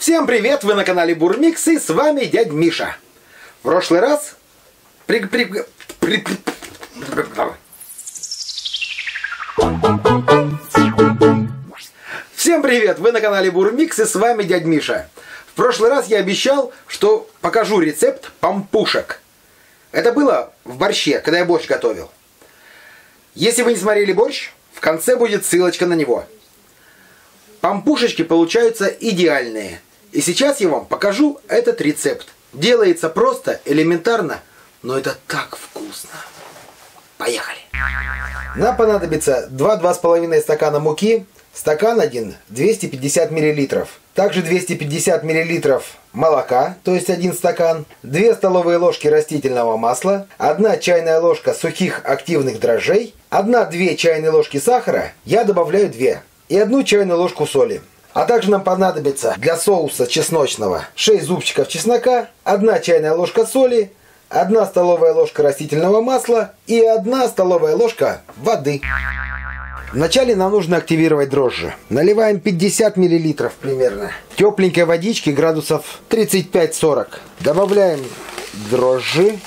Всем привет! Вы на канале Бурмикс и с вами дядь Миша. В прошлый раз... При... При... При... Всем привет! Вы на канале Бурмикс и с вами дядь Миша. В прошлый раз я обещал, что покажу рецепт пампушек. Это было в борще, когда я борщ готовил. Если вы не смотрели борщ, в конце будет ссылочка на него. Пампушечки получаются идеальные. И сейчас я вам покажу этот рецепт. Делается просто, элементарно, но это так вкусно. Поехали! Нам понадобится 2-2,5 стакана муки, стакан 1 250 мл. Также 250 мл молока, то есть 1 стакан, 2 столовые ложки растительного масла, 1 чайная ложка сухих активных дрожжей, 1-2 чайные ложки сахара, я добавляю 2, и 1 чайную ложку соли. А также нам понадобится для соуса чесночного 6 зубчиков чеснока, 1 чайная ложка соли, 1 столовая ложка растительного масла и 1 столовая ложка воды. Вначале нам нужно активировать дрожжи. Наливаем 50 мл примерно. Тепленькой водички градусов 35-40. Добавляем дрожжи.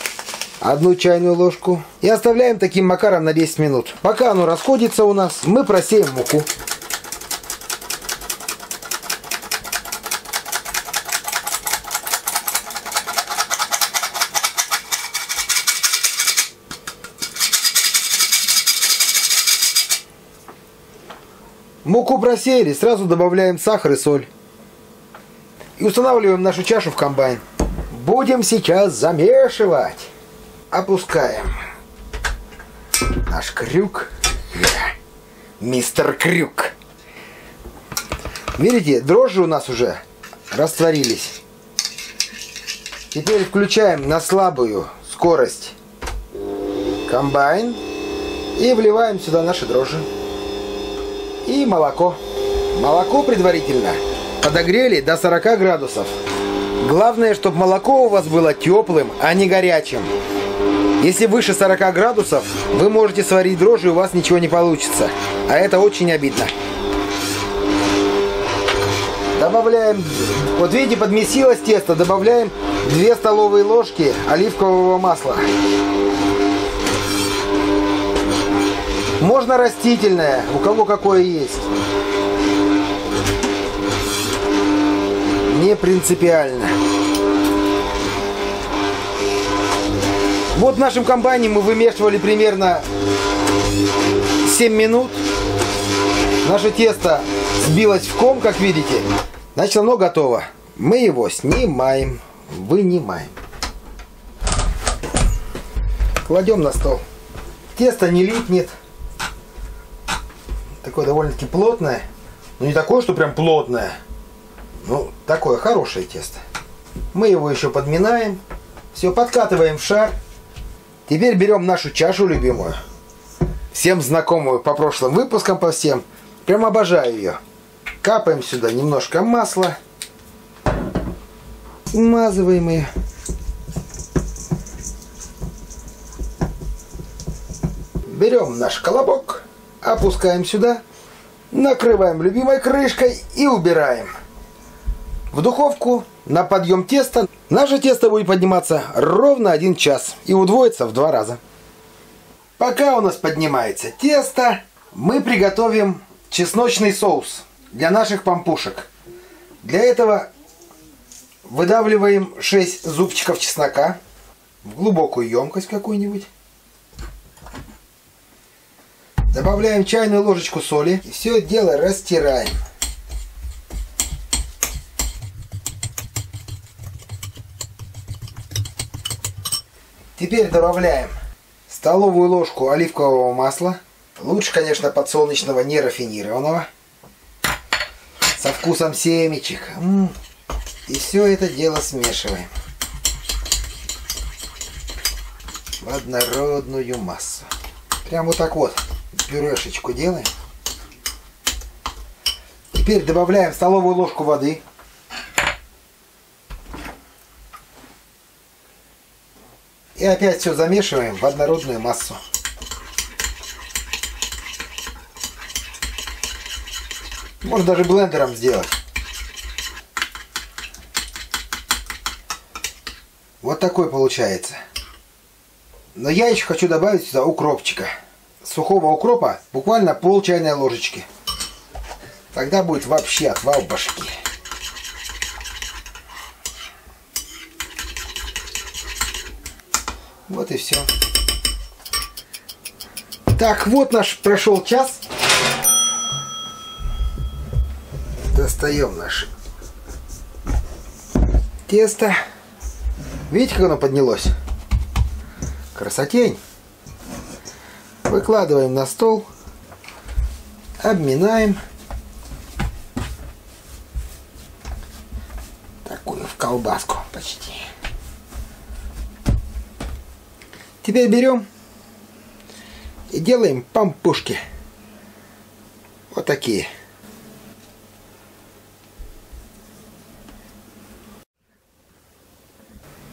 Одну чайную ложку. И оставляем таким макаром на 10 минут. Пока оно расходится у нас, мы просеем муку. Муку просеяли, сразу добавляем сахар и соль. И устанавливаем нашу чашу в комбайн. Будем сейчас замешивать. Опускаем наш крюк. Мистер Крюк. Видите, дрожжи у нас уже растворились. Теперь включаем на слабую скорость комбайн и вливаем сюда наши дрожжи и молоко. Молоко предварительно подогрели до 40 градусов. Главное, чтобы молоко у вас было теплым, а не горячим. Если выше 40 градусов, вы можете сварить дрожжи, у вас ничего не получится. А это очень обидно. Добавляем, вот видите, подмесилось тесто, добавляем 2 столовые ложки оливкового масла. Можно растительное, у кого какое есть. Не принципиально. Вот в нашем комбайне мы вымешивали примерно 7 минут. Наше тесто сбилось в ком, как видите. Значит, оно готово. Мы его снимаем, вынимаем. Кладем на стол. Тесто не липнет такое довольно-таки плотное. Но не такое, что прям плотное. Ну, такое хорошее тесто. Мы его еще подминаем. Все, подкатываем в шар. Теперь берем нашу чашу любимую. Всем знакомую по прошлым выпускам, по всем. Прям обожаю ее. Капаем сюда немножко масла. Смазываем ее. Берем наш колобок опускаем сюда, накрываем любимой крышкой и убираем. В духовку на подъем теста. Наше тесто будет подниматься ровно один час и удвоится в два раза. Пока у нас поднимается тесто, мы приготовим чесночный соус для наших пампушек. Для этого выдавливаем 6 зубчиков чеснока в глубокую емкость какую-нибудь. Добавляем чайную ложечку соли. И все дело растираем. Теперь добавляем столовую ложку оливкового масла. Лучше, конечно, подсолнечного нерафинированного. Со вкусом семечек. М -м. И все это дело смешиваем. В однородную массу. Прям вот так вот пюрешечку делаем. Теперь добавляем столовую ложку воды. И опять все замешиваем в однородную массу. Можно даже блендером сделать. Вот такой получается. Но я еще хочу добавить сюда укропчика. Сухого укропа буквально пол чайной ложечки. Тогда будет вообще отвал башки. Вот и все. Так, вот наш прошел час. Достаем наше тесто. Видите, как оно поднялось? Красотень. Выкладываем на стол. Обминаем. Такую в колбаску почти. Теперь берем и делаем пампушки. Вот такие.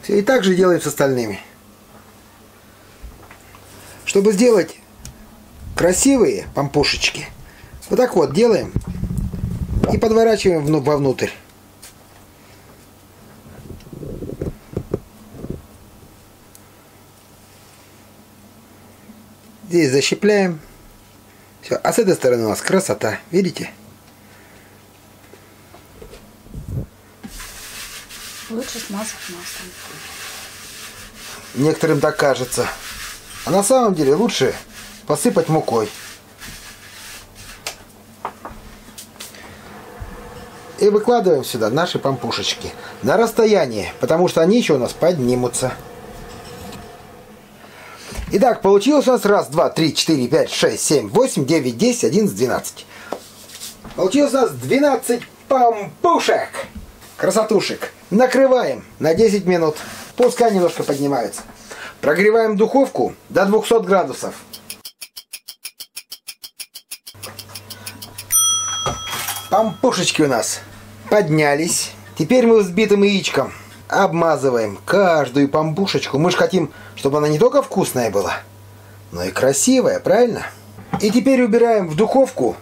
И так же делаем с остальными. Чтобы сделать красивые пампушечки, вот так вот делаем и подворачиваем вовнутрь. Здесь защипляем. Все. А с этой стороны у нас красота. Видите? Лучше смазать маслом. Некоторым так кажется. А на самом деле лучше посыпать мукой. И выкладываем сюда наши пампушечки на расстояние, потому что они еще у нас поднимутся. Итак, получилось у нас раз, два, три, четыре, пять, шесть, семь, восемь, девять, десять, одиннадцать, двенадцать. Получилось у нас 12 пампушек. Красотушек. Накрываем на 10 минут. Пускай немножко поднимаются. Прогреваем духовку до 200 градусов. Пампушечки у нас поднялись. Теперь мы взбитым яичком обмазываем каждую пампушечку. Мы же хотим, чтобы она не только вкусная была, но и красивая, правильно? И теперь убираем в духовку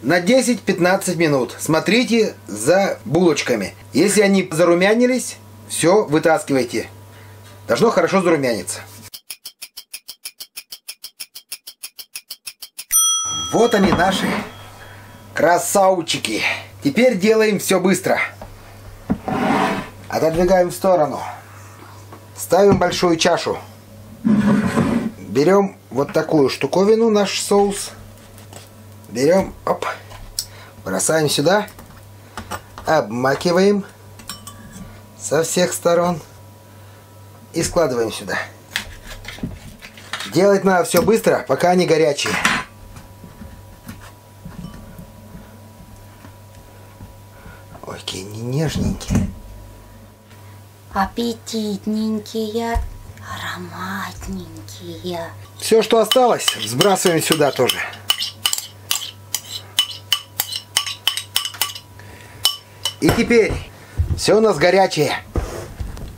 на 10-15 минут. Смотрите за булочками. Если они зарумянились, все вытаскивайте. Должно хорошо зарумяниться. Вот они наши красавчики. Теперь делаем все быстро. Отодвигаем в сторону. Ставим большую чашу. Берем вот такую штуковину, наш соус. Берем, оп, бросаем сюда. Обмакиваем со всех сторон. И складываем сюда. Делать надо все быстро, пока они горячие. Нежненькие аппетитненькие, ароматненькие. Все, что осталось, сбрасываем сюда тоже. И теперь все у нас горячее.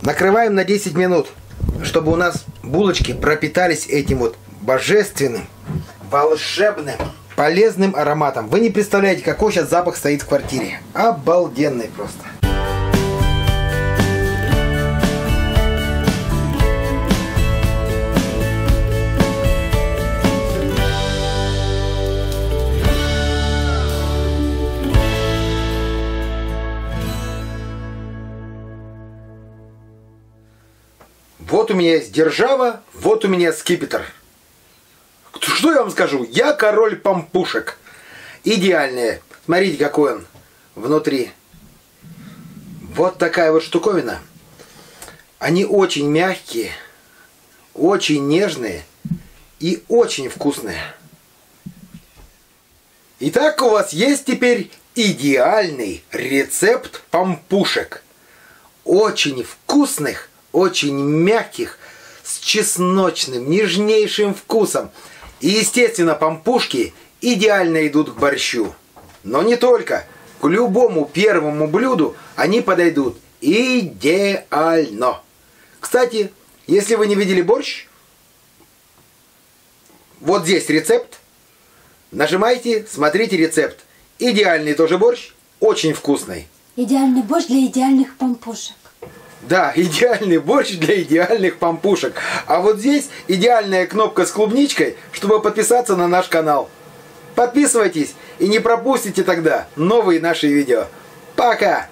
Накрываем на 10 минут, чтобы у нас булочки пропитались этим вот божественным, волшебным, полезным ароматом. Вы не представляете, какой сейчас запах стоит в квартире. Обалденный просто. У меня есть держава, вот у меня скипетр. Что я вам скажу? Я король пампушек. Идеальные. Смотрите, какой он внутри. Вот такая вот штуковина. Они очень мягкие, очень нежные и очень вкусные. Итак, у вас есть теперь идеальный рецепт пампушек. Очень вкусных очень мягких, с чесночным, нежнейшим вкусом. И, естественно, пампушки идеально идут к борщу. Но не только. К любому первому блюду они подойдут идеально. Кстати, если вы не видели борщ, вот здесь рецепт. Нажимайте, смотрите рецепт. Идеальный тоже борщ, очень вкусный. Идеальный борщ для идеальных пампушек. Да, идеальный борщ для идеальных пампушек. А вот здесь идеальная кнопка с клубничкой, чтобы подписаться на наш канал. Подписывайтесь и не пропустите тогда новые наши видео. Пока!